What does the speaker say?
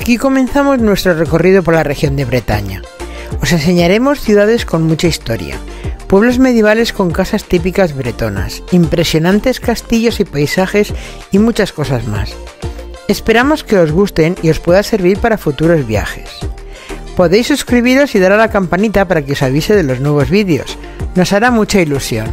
Aquí comenzamos nuestro recorrido por la región de Bretaña. Os enseñaremos ciudades con mucha historia, pueblos medievales con casas típicas bretonas, impresionantes castillos y paisajes y muchas cosas más. Esperamos que os gusten y os pueda servir para futuros viajes. Podéis suscribiros y dar a la campanita para que os avise de los nuevos vídeos. Nos hará mucha ilusión.